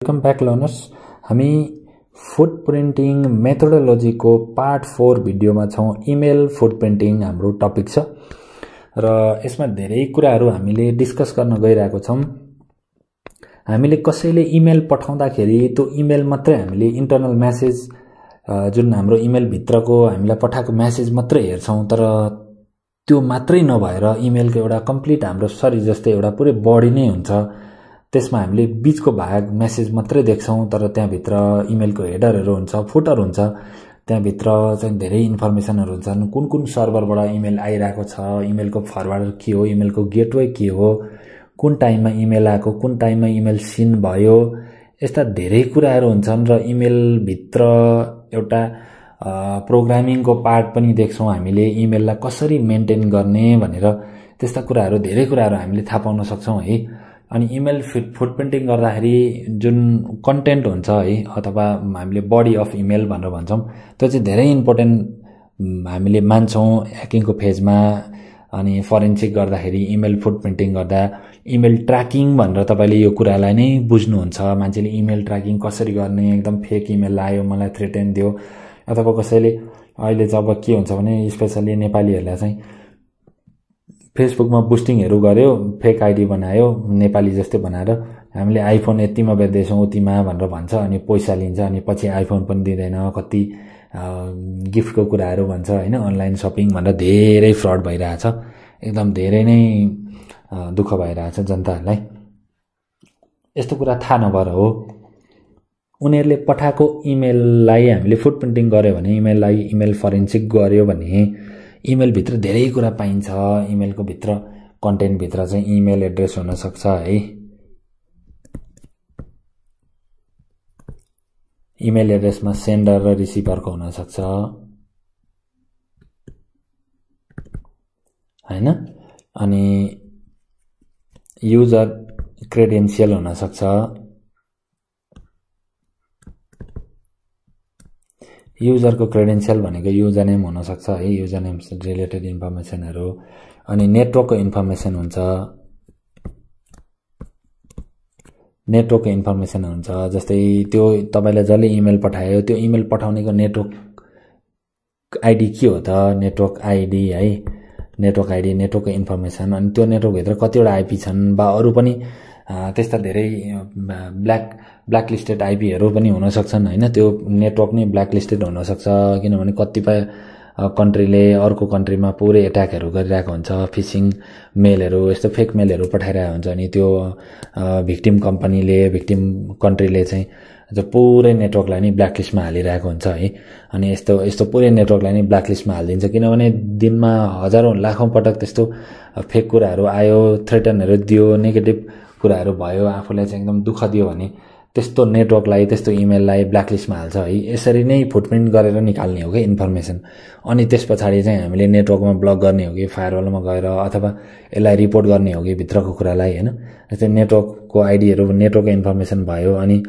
Welcome back learners हामी food printing मेथोडोलोजीको part four भिडियोमा छौँ। इमेल फुड प्रिन्टिङ हाम्रो टपिक छ। र यसमा धेरै कुराहरू हामीले डिस्कस गर्न गइरहेको छौँ। हामीले कसैले इमेल पठाउँदाखेरि त्यो इमेल मात्रै हामीले इन्टरनल म्यासेज जुन हाम्रो इमेलभित्रको हामीलाई पठाएको म्यासेज मात्रै हेर्छौँ। तर त्यो मात्रै नभएर इमेलको एउटा कम्प्लिट हाम्रो शरीर जस्तै एउटा पुरै बडी नै हुन्छ। त्यसमा हामीले बिचको भाग मेसेज मात्रै देख्छौँ तर त्यहाँभित्र इमेलको हेडरहरू हुन्छ फुटर हुन्छ। त्यहाँभित्र चाहिँ धेरै इन्फर्मेसनहरू हुन्छन्। कुन कुन सर्भरबाट इमेल आइरहेको छ इमेलको फरवार्डर के हो इमेलको गेटवे के हो कुन टाइममा इमेल आएको कुन टाइममा इमेल सिन भयो यस्ता धेरै कुराहरू हुन्छन् र इमेलभित्र एउटा प्रोग्रामिङको पार्ट पनि देख्छौँ हामीले इमेललाई कसरी मेन्टेन गर्ने भनेर त्यस्ता कुराहरू धेरै कुराहरू हामीले थाहा पाउन सक्छौँ है। अनि इमेल फिट प्रिन्टिङ गर्दाखेरि जुन कन्टेन्ट हुन्छ है अथवा हामीले बडी अफ इमेल भनेर भन्छौँ त्यो चाहिँ धेरै इम्पोर्टेन्ट हामीले मान्छौँ ह्याकिङको फेजमा अनि फरेन्सिक गर्दाखेरि इमेल फुड प्रिन्टिङ गर्दा इमेल ट्र्याकिङ भनेर तपाईँले यो कुरालाई नै बुझ्नुहुन्छ। मान्छेले इमेल ट्र्याकिङ कसरी गर्ने एकदम फेक इमेल आयो मलाई थ्रेटेन दियो अथवा कसैले अहिले जब के हुन्छ भने स्पेसल्ली नेपालीहरूलाई चाहिँ फेसबुकमा बुस्टिङहरू गर्यो फेक आइडी बनायो नेपाली जस्तै बनाएर हामीले आइफोन यतिमा बेच्दैछौँ उतिमा भनेर भन्छ अनि पैसा लिन्छ अनि पछि आइफोन पनि दिँदैन कति गिफ्टको कुराहरू भन्छ होइन अनलाइन सपिङ भनेर धेरै फ्रड भइरहेछ एकदम धेरै नै दुःख भइरहेछ जनताहरूलाई। यस्तो कुरा थाहा नभएर हो। उनीहरूले पठाएको इमेललाई हामीले फुड प्रिन्टिङ गऱ्यो भने इमेललाई इमेल फरेन्सिक गऱ्यो भने इमेलभित्र धेरै कुरा पाइन्छ। इमेलको भित्र कन्टेन्टभित्र चाहिँ इमेल एड्रेस हुनसक्छ है। इमेल एड्रेसमा सेन्डर र रिसिभरको हुनसक्छ होइन? अनि युजर क्रेडेन्सियल हुनसक्छ युजरको क्रेडेन्सियल भनेको युजर नेम हुनसक्छ है। युजर नेम रिलेटेड इन्फर्मेसनहरू अनि नेटवर्कको इन्फर्मेसन हुन्छ। नेटवर्कको इन्फर्मेसन हुन्छ। जस्तै त्यो तपाईँलाई जसले इमेल पठायो त्यो इमेल पठाउनेको नेटवर्क आइडी के हो त? नेटवर्क आइडी है। नेटवर्क आइडी नेटवर्कको इन्फर्मेसन अनि त्यो नेटवर्कभित्र कतिवटा आइपी छन् वा अरू पनि त्यस्ता धेरै ब्ल्याक ब्ल्याक लिस्टेड आइपीहरू पनि हुनसक्छन् होइन? त्यो नेटवर्क नै ब्ल्याक लिस्टेड हुनसक्छ किनभने कतिपय कन्ट्रीले अर्को कन्ट्रीमा पुरै एट्याकहरू गरिरहेको हुन्छ फिसिङ मेलहरू यस्तो फेक मेलहरू पठाइरहेको हुन्छ अनि त्यो भिक्टिम कम्पनीले भिक्टिम कन्ट्रीले चाहिँ पुरै नेटवर्कलाई नै ब्ल्याक लिस्टमा हालिरहेको हुन्छ है? अनि यस्तो यस्तो पुरै नेटवर्कलाई नै ब्ल्याक लिस्टमा हालिदिन्छ किनभने दिनमा हजारौँ लाखौँ पटक त्यस्तो फेक कुराहरू आयो थ्रेटनहरू दियो नेगेटिभ कुराहरू भयो आफूलाई चाहिँ एकदम दुःख दियो भने त्यस्तो नेटवर्कलाई त्यस्तो इमेललाई ब्ल्याकलिस्टमा हाल्छ है। यसरी नै फुटप्रिन्ट गरेर निकाल्ने हो कि इन्फर्मेसन अनि त्यस पछाडि चाहिँ हामीले नेटवर्कमा ब्लक गर्ने हो कि फायरवालमा गएर अथवा यसलाई रिपोर्ट गर्ने हो कि भित्रको कुरालाई होइन? जस्तै नेटवर्कको आइडीहरू नेटवर्कको इन्फर्मेसन भयो अनि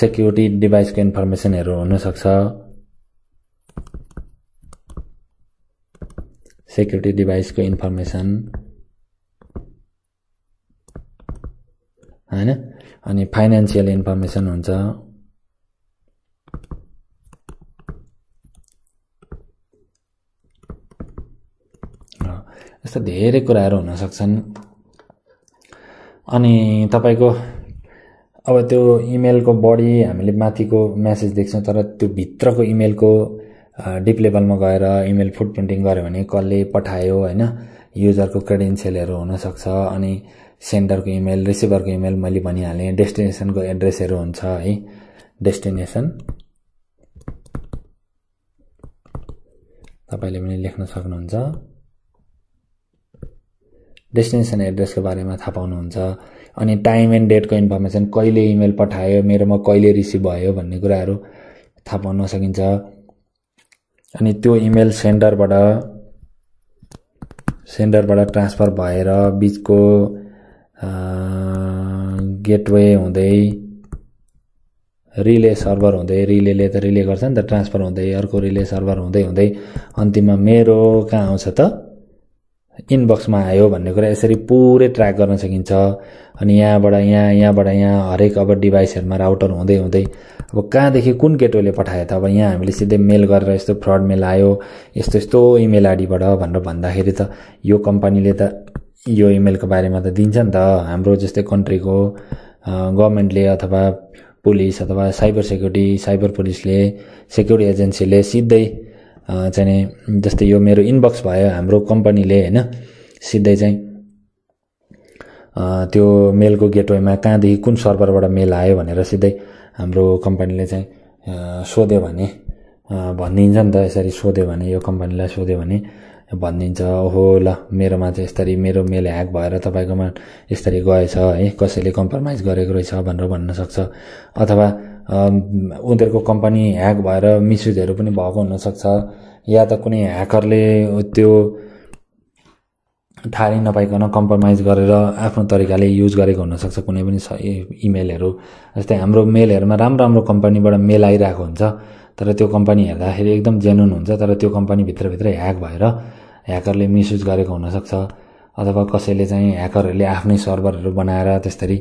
सेक्युरिटी डिभाइसको इन्फर्मेसनहरू हुनसक्छ। सेक्युरिटी डिभाइसको इन्फर्मेसन होइन? अनि फाइनेन्सियल इन्फर्मेसन हुन्छ। यस्तो धेरै कुराहरू हुनसक्छन्। अनि तपाईँको अब त्यो इमेलको बडी हामीले माथिको म्यासेज देख्छौँ तर त्यो भित्रको इमेलको डिप लेभलमा गएर इमेल फुड प्रिन्टिङ गऱ्यो भने कसले पठायो होइन? युजरको क्रेडेन्सियलहरू हुनसक्छ। अनि सेन्डरको इमेल रिसिभरको इमेल मैले भनिहालेँ। डेस्टिनेसनको एड्रेसहरू हुन्छ है। डेस्टिनेसन। तपाईँले पनि लेख्न सक्नुहुन्छ। डेस्टिनेसन एड्रेसको बारेमा थाहा पाउनुहुन्छ। अनि टाइम एन्ड डेटको इन्फर्मेसन कहिले इमेल पठायो मेरोमा कहिले रिसिभ भयो भन्ने कुराहरू थाहा पाउन सकिन्छ। अनि त्यो इमेल सेन्डरबाट सेन्डरबाट ट्रान्सफर भएर बिचको गेटवे हुँदै रिले सर्भर हुँदै रिलेले त रिले गर्छ नि त ट्रान्सफर हुँदै अर्को रिले सर्भर हुँदै हुँदै अन्तिममा मेरो कहाँ आउँछ त? इनबक्समा आयो भन्ने कुरा यसरी पुरै ट्र्याक गर्न सकिन्छ। अनि यहाँबाट यहाँ यहाँबाट यहाँ हरेक अब डिभाइसहरूमा राउटर हुँदै हुँदै अब कहाँदेखि कुन गेटवेले पठायो त? अब यहाँ हामीले सिधै मेल गरेर यस्तो फ्रड मेल आयो यस्तो यस्तो इमेल आइडीबाट भनेर भन्दाखेरि त यो कम्पनीले त यो इमेलको बारेमा त दिन्छ नि त। हाम्रो जस्तै कन्ट्रीको गभर्मेन्टले अथवा पुलिस अथवा साइबर सेक्युरिटी साइबर पुलिसले सेक्युरिटी एजेन्सीले सिधै चाहिँ जस्तै यो मेरो इनबक्स भयो हाम्रो कम्पनीले होइन? सिधै चाहिँ त्यो मेलको गेटवेमा कहाँदेखि कुन सर्भरबाट मेल आयो भनेर सिधै हाम्रो कम्पनीले चाहिँ सोध्यो भने भनिदिन्छ नि त यसरी सोध्यो भने यो कम्पनीलाई सोध्यो भने। भनिदिन्छ ओहो ल मेरोमा चाहिँ यसरी मेरो मेल ह्याक भएर तपाईँकोमा यसरी गएछ है? कसैले कम्प्रोमाइज गरेको रहेछ भनेर भन्न सक्छ। अथवा उनीहरूको कम्पनी ह्याक भएर मिसयुजहरू पनि भएको हुनसक्छ या त कुनै ह्याकरले त्यो थाहै नपाइकन कम्प्रोमाइज गरेर आफ्नो तरिकाले युज गरेको हुनसक्छ कुनै पनि इमेलहरू जस्तै हाम्रो मेलहरूमा राम्रो राम्रो कम्पनीबाट मेल आइरहेको हुन्छ तर त्यो कम्पनी हेर्दाखेरि एकदम जेन्युन हुन्छ तर त्यो कम्पनी भित्रभित्रै ह्याक भएर ह्याकरले मिसयुज गरेको हुनसक्छ अथवा कसैले चाहिँ ह्याकरहरूले आफ्नै सर्भरहरू बनाएर त्यसरी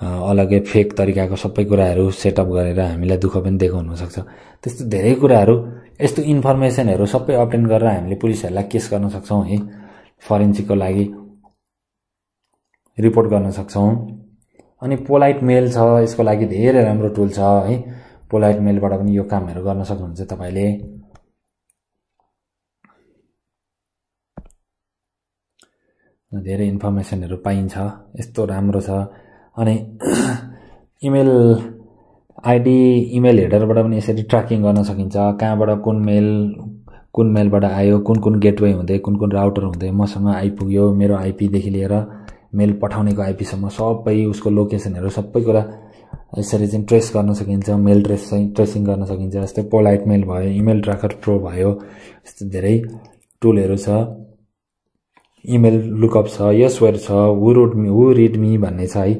अलग्गै फेक तरिकाको सबै कुराहरू सेटअप गरेर हामीलाई दुःख पनि दिएको हुनसक्छ। त्यस्तो धेरै कुराहरू यस्तो इन्फर्मेसनहरू सबै अप्टेन गरेर हामीले पुलिसहरूलाई केस गर्न सक्छौँ है? फरेन्सिकको लागि रिपोर्ट गर्न सक्छौँ। अनि पोलाइट मेल छ यसको लागि धेरै राम्रो टुल छ है? पोलाइट मेलबाट पनि यो कामहरू गर्न सक्नुहुन्छ तपाईँले। धेरै इन्फर्मेसनहरू पाइन्छ यस्तो राम्रो छ। अनि इमेल आइडी इमेल हेडरबाट पनि यसरी ट्र्याकिङ गर्न सकिन्छ। कहाँबाट कुन मेल कुन मेलबाट आयो कुन कुन गेटवे हुँदै कुन कुन राउटर हुँदै मसँग आइपुग्यो मेरो आइपीदेखि लिएर मेल पठाउनेको आइपीसम्म सबै उसको लोकेसनहरू सबै कुरा यसरी चाहिँ ट्रेस गर्न सकिन्छ मेल ट्रेस चाहिँ ट्रेसिङ गर्न सकिन्छ। जस्तै पोलाइट मेल भयो इमेल ट्र्याकर प्रो भयो यस्तो धेरै टुलहरू छ। इमेल लुकअप छ यसवेयर छ who read me who read me भन्ने छ है।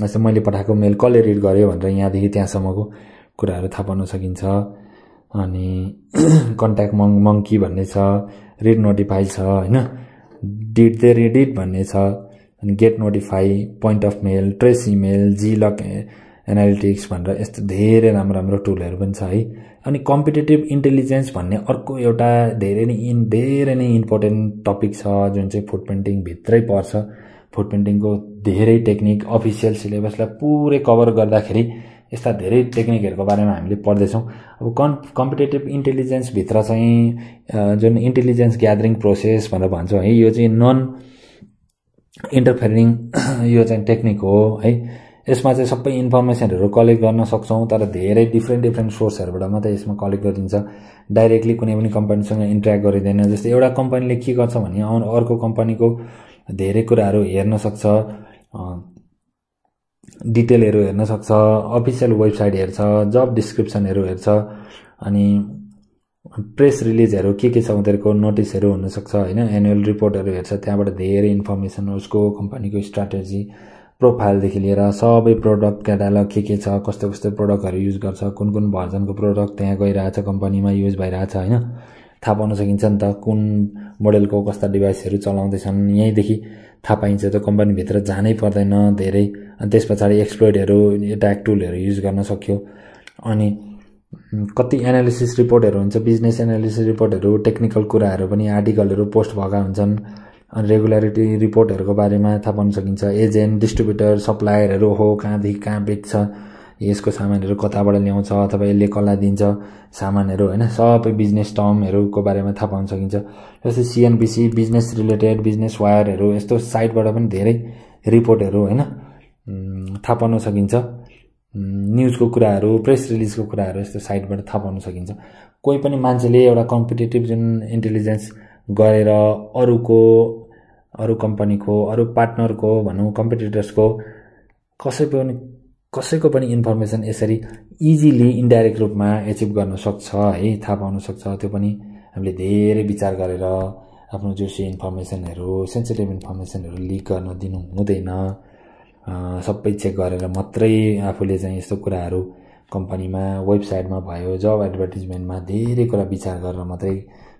जस्तै मैले पठाएको मेल कसले रिड गर्यो भनेर यहाँदेखि त्यहाँसम्मको कुराहरू थाहा पाउन सकिन्छ। अनि कन्ट्याक्ट मङ मङ्की भन्ने छ रिड नोटिफाई छ होइन? डिड दे रिडिड भन्ने छ अनि get notify point of mail trace email G lock analytics भनेर यस्तो धेरै राम्रो राम्रो टुलहरू पनि छ है। अनि कम्पिटेटिभ इन्टेलिजेन्स भन्ने अर्को एउटा धेरै नै इन धेरै नै इम्पोर्टेन्ट टपिक छ जुन चाहिँ फुड पेन्टिङभित्रै पर्छ। फुड पेन्टिङको धेरै टेक्निक अफिसियल सिलेबसलाई पुरै कभर गर्दाखेरि यस्ता धेरै टेक्निकहरूको बारेमा हामीले पढ्दैछौँ। अब कन् कम्पिटेटिभ इन्टेलिजेन्सभित्र चाहिँ जुन इन्टेलिजेन्स ग्यादरिङ प्रोसेस भनेर भन्छौँ है यो चाहिँ नन इन्टरफेरिङ यो चाहिँ टेक्निक हो है। यसमा चाहिँ सबै इन्फर्मेसनहरू कलेक्ट गर्न सक्छौँ तर धेरै डिफ्रेन्ट डिफ्रेन्ट सोर्सहरूबाट मात्रै यसमा कलेक्ट गरिदिन्छ डाइरेक्टली कुनै पनि कम्पनीसँग इन्ट्रेक्ट गरिँदैन। जस्तै एउटा कम्पनीले के गर्छ भने अर्को कम्पनीको धेरै कुराहरू हेर्न सक्छ डिटेलहरू हेर्न सक्छ अफिसियल वेबसाइट हेर्छ जब डिस्क्रिप्सनहरू हेर्छ अनि प्रेस रिलिजहरू के के छ उनीहरूको नोटिसहरू हुनसक्छ होइन? एनुअल रिपोर्टहरू हेर्छ त्यहाँबाट धेरै इन्फर्मेसन उसको कम्पनीको स्ट्राटेजी प्रोफाइलदेखि लिएर सबै प्रडक्ट क्याटालग के के छ कस्तो कस्तो प्रडक्टहरू युज गर्छ कुन कुन भर्जनको प्रडक्ट त्यहाँ गइरहेछ कम्पनीमा युज भइरहेछ होइन? थाहा पाउन सकिन्छ नि त कुन मोडलको कस्ता डिभाइसहरू चलाउँदैछन्। यहीँदेखि थाहा पाइन्छ त्यो कम्पनीभित्र जानै पर्दैन धेरै। अनि त्यस पछाडि एक्सप्लोइडहरू एट्याक टुलहरू युज गर्न सक्यो। अनि कति एनालिसिस रिपोर्टहरू हुन्छ बिजनेस एनालिसिस रिपोर्टहरू टेक्निकल कुराहरू पनि आर्टिकलहरू पोस्ट भएका हुन्छन्। रेगुलारिटी रिपोर्टहरूको बारेमा थाहा पाउन सकिन्छ। एजेन्ट डिस्ट्रिब्युटर सप्लायरहरू हो कहाँदेखि कहाँ बेच्छ यसको सामानहरू कताबाट ल्याउँछ अथवा यसले कसलाई दिन्छ सामानहरू होइन सबै बिजनेस टर्महरूको बारेमा थाहा पाउन सकिन्छ। जस्तै सिएनबिसी बिजनेस रिलेटेड बिजनेस वायरहरू यस्तो साइटबाट पनि धेरै रिपोर्टहरू होइन थाहा पाउन सकिन्छ। न्युजको कुराहरू प्रेस रिलिजको कुराहरू यस्तो साइटबाट थाहा पाउन सकिन्छ। कोही पनि मान्छेले एउटा कम्पिटेटिभ जुन इन्टेलिजेन्स गरेर अरूको अरू कम्पनीको अरू पार्टनरको भनौँ कम्पिटिटर्सको कसै पनि कसैको पनि इन्फर्मेसन यसरी इजिली इन्डाइरेक्ट रूपमा एचिभ गर्न सक्छ है थाहा पाउन सक्छ। त्यो पनि हामीले धेरै विचार गरेर आफ्नो जोसी इन्फर्मेसनहरू सेन्सिटिभ इन्फर्मेसनहरू लिक गर्न दिनु हुँदैन। सबै चेक गरेर मात्रै आफूले चाहिँ यस्तो कुराहरू कम्पनीमा वेबसाइटमा भयो जब एडभर्टिजमेन्टमा धेरै कुरा विचार गरेर मात्रै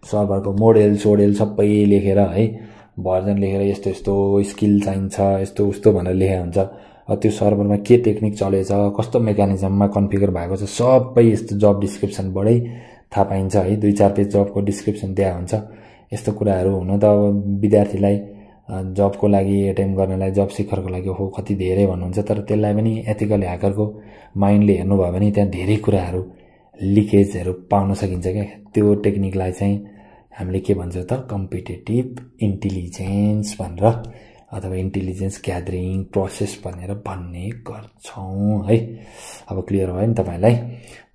सर्भरको मोडेल सोडेल सबै लेखेर है भर्जन लेखेर यस्तो यस्तो स्किल चाहिन्छ यस्तो उस्तो भनेर लेखेको हुन्छ। त्यो सर्भरमा के टेक्निक चलेछ कस्तो मेकानिजममा कन्फिगर भएको छ सबै यस्तो जब डिस्क्रिप्सनबाटै थाहा पाइन्छ है। दुई चार पेज जबको डिस्क्रिप्सन दिएको हुन्छ। यस्तो कुराहरू हुन त अब विद्यार्थीलाई जबको लागि एटेम्प गर्नलाई जब सिखरको लागि हो कति धेरै भन्नुहुन्छ तर त्यसलाई पनि एथिकल ह्याकरको माइन्डले हेर्नुभयो भने त्यहाँ धेरै कुराहरू लिकेजहरू पाउन सकिन्छ क्या। त्यो टेक्निकलाई चाहिँ हामीले के भन्छ त कम्पिटेटिभ इन्टेलिजेन्स भनेर अथवा इन्टेलिजेन्स ग्यादरिङ प्रोसेस भनेर भन्ने गर्छौँ है। अब क्लियर भयो नि तपाईँलाई?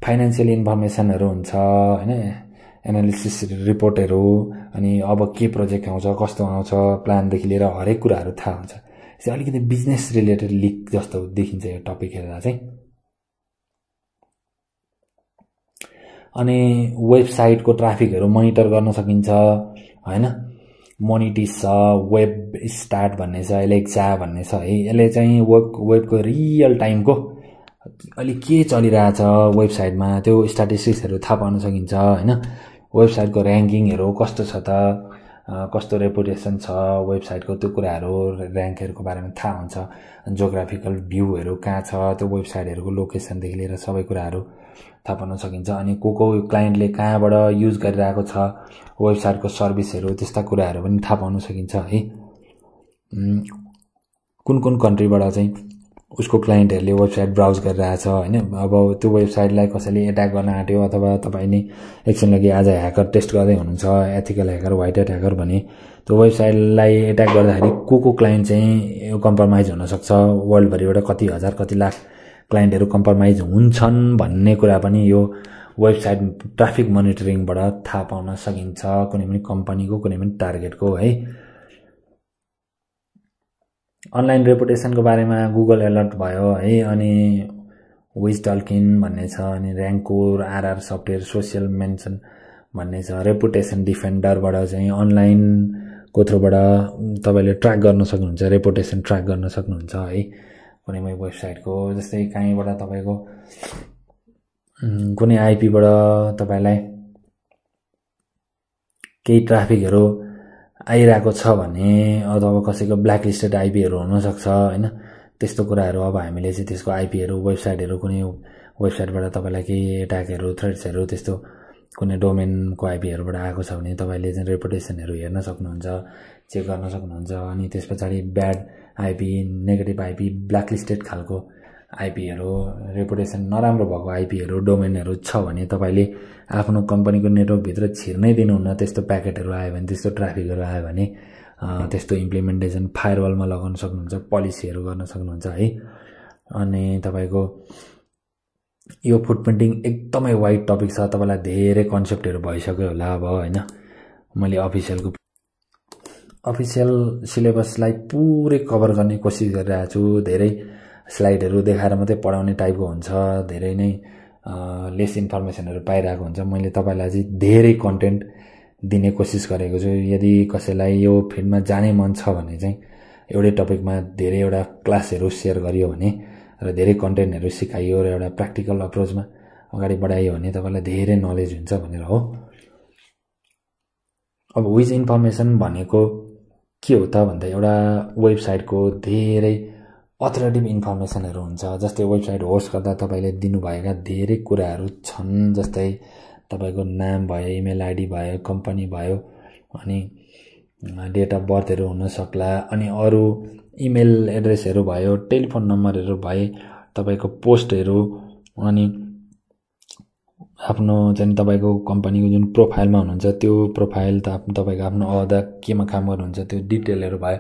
फाइनेन्सियल इन्फर्मेसनहरू हुन्छ होइन? एनालिसिस रिपोर्टहरू अनि अब के प्रोजेक्ट आउँछ कस्तो आउँछ प्लानदेखि लिएर हरेक कुराहरू थाहा हुन्छ। अलिकति बिजनेस रिलेटेड लिक जस्तो देखिन्छ यो टपिक हेर्दा चाहिँ। अनि वेबसाइटको ट्राफिकहरू मोनिटर गर्न सकिन्छ होइन? मोनिटिस छ वेब स्टार्ट भन्ने छ एलेक्सा भन्ने छ है? यसले चाहिँ वेब वेबको रियल टाइमको अहिले के चलिरहेछ वेबसाइटमा त्यो स्ट्याटिस्टिक्सहरू थाहा पाउन सकिन्छ होइन? वेबसाइटको ऱ्याङ्किङहरू कस्तो छ त? कस्तो रेपुटेसन छ वेबसाइटको त्यो कुराहरू ऱ्याङ्कहरूको बारेमा थाहा हुन्छ। जोग्राफिकल भ्यूहरू कहाँ छ? त्यो वेबसाइटहरूको लोकेसनदेखि लिएर सबै कुराहरू। थाहा पाउन सकिन्छ। अनि को को क्लाइन्टले कहाँबाट युज गरिरहेको छ वेबसाइटको सर्भिसहरू त्यस्ता कुराहरू पनि थाहा पाउन सकिन्छ है। कुन कुन कन्ट्रीबाट चाहिँ उसको क्लाइन्टहरूले वेबसाइट ब्राउज गरिरहेछ होइन? अब त्यो वेबसाइटलाई कसैले एट्याक गर्न आँट्यो अथवा तपाईँ नै एकछिन लागि आज ह्याकर टेस्ट गर्दै हुनुहुन्छ ethical hacker white hat hacker भने त्यो वेबसाइटलाई एट्याक गर्दाखेरि को को क्लाइन्ट चाहिँ कम्प्रोमाइज हुनसक्छ वर्ल्डभरिबाट कति हजार कति लाख क्लाइन्टहरू कम्प्रोमाइज हुन्छन् भन्ने कुरा पनि यो वेबसाइट ट्राफिक मोनिटरिङबाट थाहा पाउन सकिन्छ कुनै पनि कम्पनीको कुनै पनि टार्गेटको है। अनलाइन रेपुटेसनको बारेमा गुगल एलर्ट भयो है अनि विज टल्किन भन्ने छ अनि ऱ्याङ्कोर आरआर सफ्टवेयर सोसियल मेन्सन भन्ने छ। रेपुटेसन डिफेन्डरबाट चाहिँ अनलाइनको थ्रुबाट तपाईँले ट्र्याक गर्न सक्नुहुन्छ रेपुटेसन ट्र्याक गर्न सक्नुहुन्छ है। कुनै वेबसाइटको जस्तै कहीँबाट तपाईँको कुनै आइपीबाट तपाईँलाई केही ट्राफिकहरू आइरहेको छ भने अथवा कसैको ब्ल्याकलिस्टेड आइपीहरू हुनसक्छ होइन? त्यस्तो कुराहरू अब हामीले चाहिँ त्यसको आइपीहरू वेबसाइटहरू कुनै वेबसाइटबाट तपाईँलाई केही एट्याकहरू थ्रेड्सहरू त्यस्तो कुनै डोमेनको आइपीहरूबाट आएको छ भने तपाईँले चाहिँ रेपुटेसनहरू हेर्न सक्नुहुन्छ चेक गर्न सक्नुहुन्छ अनि त्यस पछाडि bad IP negative IP blacklisted खालको आइपीहरू रेपुटेसन नराम्रो भएको आइपीहरू डोमेनहरू छ भने तपाईँले आफ्नो कम्पनीको नेटवर्कभित्र छिर्नै दिनुहुन्न। त्यस्तो प्याकेटहरू आयो भने त्यस्तो ट्राफिकहरू आयो भने त्यस्तो इम्प्लिमेन्टेसन फायरवालमा लगाउन सक्नुहुन्छ पोलिसीहरू गर्न सक्नुहुन्छ है। अनि तपाईँको यो फुड प्रिन्टिङ एकदमै वाइड टपिक छ। तपाईँलाई धेरै कन्सेप्टहरू भइसक्यो होला अब होइन? मैले अफिसियलको अफिसियल सिलेबसलाई पुरै कभर गर्ने कोसिस गरिरहेको छु। धेरै स्लाइडहरू देखाएर मात्रै पढाउने टाइपको हुन्छ। धेरै नै लेस इन्फर्मेसनहरू पाइरहेको हुन्छ। मैले तपाईँलाई चाहिँ धेरै कन्टेन्ट दिने कोसिस गरेको छु। यदि कसैलाई यो फिल्डमा जाने मन छ भने चाहिँ एउटै टपिकमा धेरैवटा क्लासहरू सेयर गरियो भने र धेरै कन्टेन्टहरू सिकाइयो र एउटा प्र्याक्टिकल अप्रोचमा अगाडि बढाइयो भने तपाईँलाई धेरै नलेज हुन्छ भनेर हो। अब विज इन्फर्मेसन भनेको के हो त भन्दा एउटा वेबसाइटको धेरै अथोरेटिभ इन्फर्मेसनहरू हुन्छ जस्तै वेबसाइट होस्ट गर्दा तपाईँले दिनुभएका धेरै कुराहरू छन् जस्तै तपाईँको नाम भयो इमेल आइडी भयो कम्पनी भयो अनि डेट अफ बर्थहरू हुनसक्ला अनि अरू इमेल एड्रेसहरू भयो टेलिफोन नम्बरहरू भए तपाईँको पोस्टहरू अनि आफ्नो चाहिँ तपाईँको कम्पनीको जुन प्रोफाइलमा हुनुहुन्छ त्यो प्रोफाइल त आफ्नो तपाईँको आफ्नो अहदा केमा काम गर्नुहुन्छ त्यो डिटेलहरू भयो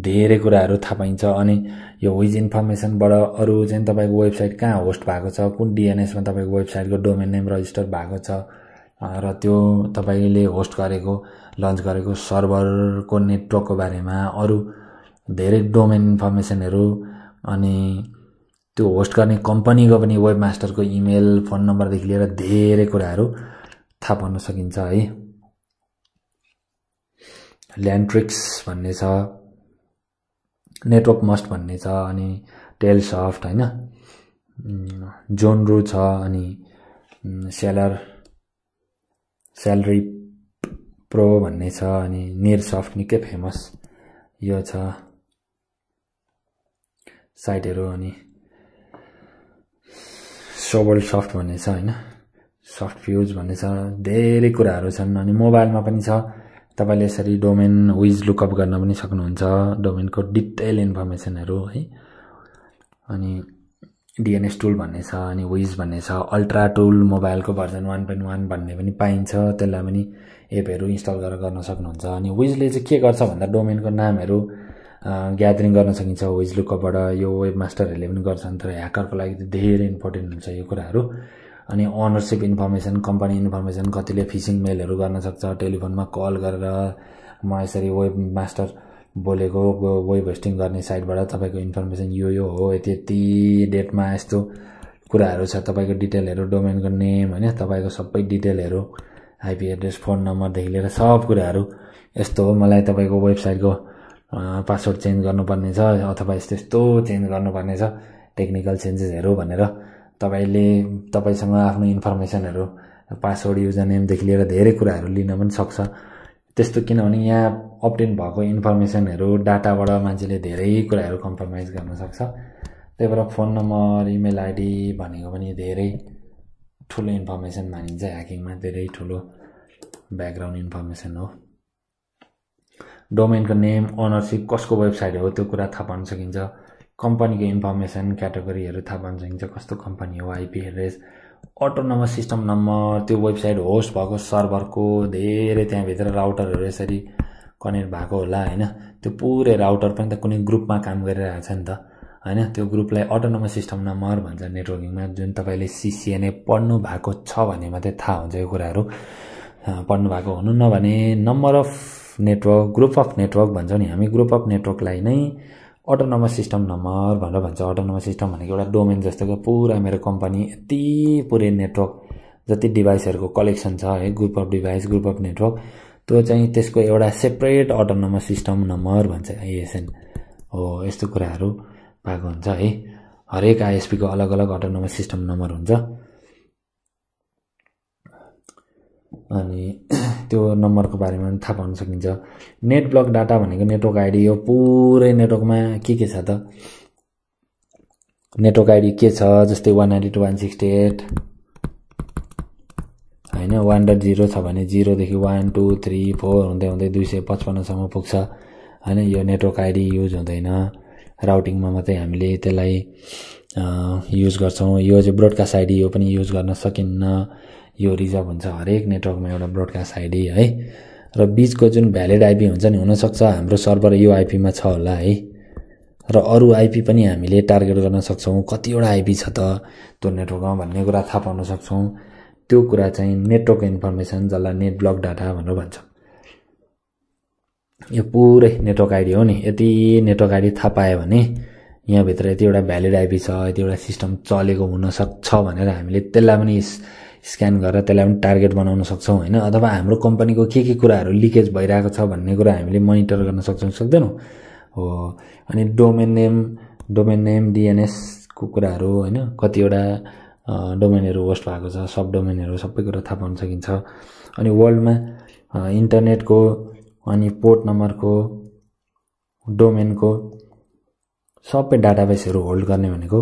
धेरै कुराहरू थाहा पाइन्छ अनि यो विज इन्फर्मेसनबाट अरू चाहिँ तपाईँको वेबसाइट कहाँ होस्ट भएको छ कुन डिएनएसमा तपाईँको वेबसाइटको डोमेन नेम रजिस्टर भएको छ र त्यो तपाईँले होस्ट गरेको लन्च गरेको सर्भरको नेटवर्कको बारेमा अरू धेरै डोमेन इन्फर्मेसनहरू अनि त्यो होस्ट गर्ने कम्पनीको पनि वेब मास्टरको इमेल फोन नम्बरदेखि लिएर धेरै कुराहरू थाहा पाउन सकिन्छ है। ल्यान्ड्रिक्स भन्ने छ नेटवर्क मस्ट भन्ने छ अनि टेलसफ्ट होइन। जोनरु छ अनि सेलर स्यालरी प्रो भन्ने छ अनि निर सफ्ट निकै फेमस यो छ। साइटहरू अनि सोबल सफ्ट भन्ने छ होइन। सफ्ट फ्युज भन्ने छ धेरै कुराहरू छन् अनि मोबाइलमा पनि छ। तपाईँले यसरी डोमेन विज लुकअप गर्न पनि सक्नुहुन्छ डोमेनको डिटेल इन्फर्मेसनहरू है। अनि डिएनएस टुल भन्ने छ अनि विज भन्ने छ अल्ट्रा टुल मोबाइलको भर्जन वान पोइन्ट वान भन्ने पनि पाइन्छ त्यसलाई पनि एपहरू इन्स्टल गरेर गर्न सक्नुहुन्छ। अनि विजले चाहिँ के गर्छ भन्दा डोमेनको नामहरू ग्यादरिङ गर्न सकिन्छ विज लुकअपबाट यो वेब मास्टरहरूले पनि गर्छन् तर ह्याकरको लागि धेरै इम्पोर्टेन्ट हुन्छ यो कुराहरू। अनि अनरसिप इन्फर्मेसन कम्पनी इन्फर्मेसन कतिले फिसिङ मेलहरू गर्न सक्छ टेलिफोनमा कल गरेर म यसरी वेब मास्टर बोलेको वेब होस्टिङ गर्ने साइटबाट तपाईँको इन्फर्मेसन यो यो हो यति यति डेटमा यस्तो कुराहरू छ तपाईँको डिटेलहरू डोमेनको नेम होइन तपाईँको सबै डिटेलहरू आइपी एड्रेस फोन नम्बरदेखि लिएर सब कुराहरू यस्तो हो। मलाई तपाईँको वेबसाइटको पासवर्ड चेन्ज गर्नुपर्ने छ अथवा यस्तो यस्तो चेन्ज गर्नुपर्ने छ टेक्निकल चेन्जेसहरू भनेर तपाईँले तपाईँसँग आफ्नो इन्फर्मेसनहरू पासवर्ड युजर नेमदेखि लिएर धेरै कुराहरू लिन पनि सक्छ। त्यस्तो किनभने यहाँ अपडेट भएको इन्फर्मेसनहरू डाटाबाट मान्छेले धेरै कुराहरू कम्प्रोमाइज गर्न सक्छ। त्यही भएर फोन नम्बर इमेल आइडी भनेको पनि धेरै ठुलो इन्फर्मेसन मानिन्छ ह्याकिङमा धेरै ठुलो ब्याकग्राउन्ड इन्फर्मेसन हो। डोमेनको नेम अनरसिप कसको वेबसाइट हो त्यो कुरा थाहा पाउन सकिन्छ। कम्पनीको इन्फर्मेसन क्याटेगोरीहरू थाहा पाउन सकिन्छ कस्तो कम्पनी हो IP address autonomous system number त्यो वेबसाइट होस्ट भएको सर्भरको धेरै त्यहाँभित्र राउटरहरू यसरी कनेक्ट भएको होला होइन? त्यो पुरै राउटर पनि त कुनै ग्रुपमा काम गरिरहेको छ नि त होइन? त्यो ग्रुपलाई अटोनोमस सिस्टम नम्बर भन्छ नेटवर्किङमा जुन तपाईँले सिसिएनए पढ्नु भएको छ भने मात्रै थाहा हुन्छ यो कुराहरू। पढ्नु भएको हुनुहुन्न भने number of network group of network भन्छौँ नि हामी। ग्रुप अफ नेटवर्कलाई नै अटोनोमस सिस्टम नम्बर भनेर भन्छ। अटोनोमस सिस्टम भनेको एउटा डोमेन जस्तो कि पुरा मेरो कम्पनी यति पुरै नेटवर्क जति डिभाइसहरूको कलेक्सन छ है group of device group of network त्यो चाहिँ त्यसको एउटा सेपरेट अटोनोमस सिस्टम नम्बर भन्छ आइएसएन हो यस्तो कुराहरू भएको हुन्छ है। हरेक आइएसपीको अलग अलग अटोनोमस सिस्टम नम्बर हुन्छ। अनि त्यो नम्बरको बारेमा पनि थाहा पाउन सकिन्छ। नेट ब्लक डाटा भनेको नेटवर्क आइडी हो पुरै नेटवर्कमा के के छ त? नेटवर्क आइडी के छ? जस्तै one ninety two one sixty eight. होइन वान डट जिरो छ भने जिरोदेखि वान टू थ्री फोर हुँदै हुँदै दुई सय पचपन्नसम्म पुग्छ। होइन यो नेटवर्क आइडी युज हुँदैन। राउटिङमा मात्रै हामीले त्यसलाई युज गर्छौँ। यो चाहिँ ब्रोडकास्ट आइडी यो पनि युज गर्न सकिन्न। यो रिजर्भ हुन्छ हरेक नेटवर्कमा एउटा ब्रोडकास्ट आइडी है। र बिचको जुन भ्यालिड आइपी हुन्छ नि हुनसक्छ। हाम्रो सर्भर यो आइपीमा छ होला है। र अरू आइपी पनि हामीले टार्गेट गर्न सक्छौँ। कतिवटा आइपी छ त त्यो नेटवर्कमा भन्ने कुरा थाहा पाउन सक्छौँ। त्यो कुरा चाहिँ नेटवर्क इन्फर्मेसन जसलाई नेट ब्लक डाटा भनेर भन्छ। यो पुरै नेटवर्क आइडी हो नि। यति नेटवर्क आइडी थाहा पायो भने यहाँभित्र यतिवटा भ्यालिड आइपी छ यतिवटा सिस्टम चलेको हुनसक्छ भनेर हामीले त्यसलाई पनि स्क्यान गरेर त्यसलाई पनि टार्गेट बनाउन सक्छौँ होइन? अथवा हाम्रो कम्पनीको के के कुराहरू लिकेज भइरहेको छ भन्ने कुरा हामीले मोनिटर गर्न सक्छौँ सक्दैनौँ? हो। अनि डोमेन नेम डोमेन नेम डिएनएसको कुराहरू होइन कतिवटा डोमेनहरू होस्ट भएको छ सब डोमेनहरू सबै कुरा थाहा पाउन सकिन्छ। अनि वर्ल्डमा इन्टरनेटको अनि पोर्ट नम्बरको डोमेनको सबै डाटाबेसहरू होल्ड गर्ने भनेको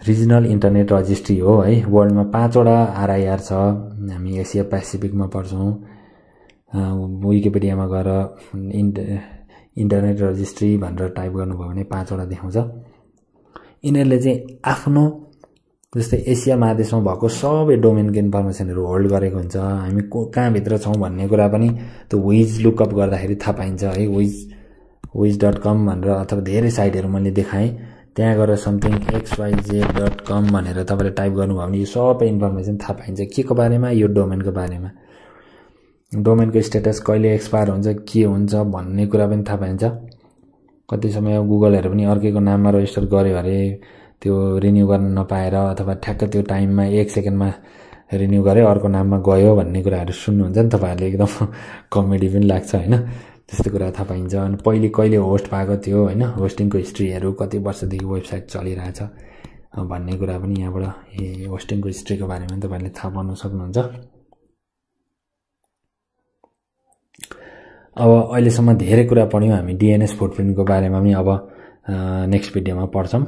रिजनल इन्टरनेट रजिस्ट्री हो है। वर्ल्डमा पाँचवटा आरआइआर छ। हामी एसिया पेसिफिकमा पढ्छौँ विकिपिडियामा गएर इन्ट इन्टरनेट रजिस्ट्री भनेर टाइप गर्नुभयो भने पाँचवटा देखाउँछ। यिनीहरूले चाहिँ आफ्नो जस्तै एसिया महादेशमा भएको सबै डोमेनको इन्फर्मेसनहरू होल्ड गरेको हुन्छ। हामी को कहाँभित्र छौँ भन्ने कुरा पनि त्यो विज लुकअप गर्दाखेरि थाहा पाइन्छ है। विज विज डट कम भनेर अथवा धेरै साइटहरू मैले देखाएँ। त्यहाँ गएर समथिङ एक्सवाइजेड डट कम भनेर तपाईँले टाइप गर्नुभयो भने यो सबै इन्फर्मेसन थाहा पाइन्छ के को बारेमा यो डोमेनको बारेमा। डोमेनको स्टेटस कहिले एक्सपायर हुन्छ के हुन्छ भन्ने कुरा पनि थाहा पाइन्छ। कति समय गुगलहरू पनि अर्कैको नाममा रजिस्टर गऱ्यो अरे त्यो रिन्यू गर्न नपाएर अथवा ठ्याक्क त्यो टाइममा एक सेकेन्डमा रिन्यू गऱ्यो अर्को नाममा गयो भन्ने कुराहरू सुन्नुहुन्छ नि तपाईँहरूले एकदम कमेडी पनि लाग्छ होइन? त्यस्तो कुरा थाहा पाइन्छ। अनि पहिले कहिले होस्ट भएको थियो होइन? होस्टिङको हिस्ट्रीहरू कति वर्षदेखि वेबसाइट चलिरहेछ भन्ने कुरा पनि यहाँबाट होस्टिङको हिस्ट्रीको बारेमा तपाईँहरूले थाहा पाउन सक्नुहुन्छ। अब अहिलेसम्म धेरै कुरा पढ्यौँ हामी डिएनएस फुटप्रिन्टको बारेमा पनि अब नेक्स्ट भिडियोमा पढ्छौँ।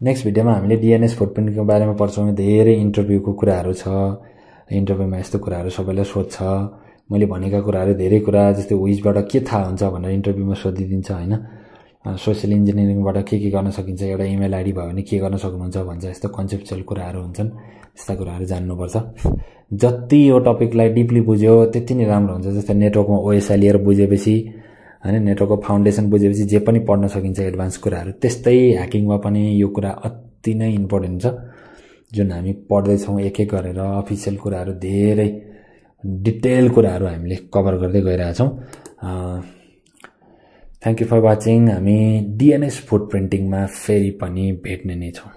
नेक्स्ट भिडियोमा हामीले डिएनएस फुटप्रिन्टको बारेमा पढ्छौँ। धेरै इन्टरभ्यूको कुराहरू छ इन्टरभ्यूमा यस्तो कुराहरू सबैलाई सोध्छ। मैले भनेका कुराहरू धेरै कुरा जस्तै विजबाट के थाहा हुन्छ भनेर इन्टरभ्यूमा सोधिदिन्छ होइन? सोसियल इन्जिनियरिङबाट के के गर्न सकिन्छ एउटा इमेल आइडी भयो भने के गर्न सक्नुहुन्छ भन्छ यस्तो कन्सेप्चुअल कुराहरू हुन्छन् यस्ता कुराहरू जान्नुपर्छ। जति यो टपिकलाई डिपली बुझ्यो त्यति नै राम्रो हुन्छ जस्तै नेटवर्कमा ओएसआई लिएर बुझेपछि होइन? नेटवर्कको फाउन्डेसन बुझेपछि जे पनि पढ्न सकिन्छ एडभान्स कुराहरू त्यस्तै ह्याकिङमा पनि यो कुरा अति नै इम्पोर्टेन्ट छ। जुन हामी पढ्दैछौँ एक एक गरेर अफिसियल कुराहरू धेरै डिटेल कुराहरू हामीले कभर गर्दै गइरहेछौँ थ्याङ्क यू फर वाचिङ हामी डिएनएस फुड प्रिन्टिङमा फेरि पनि भेट्ने नै छौँ।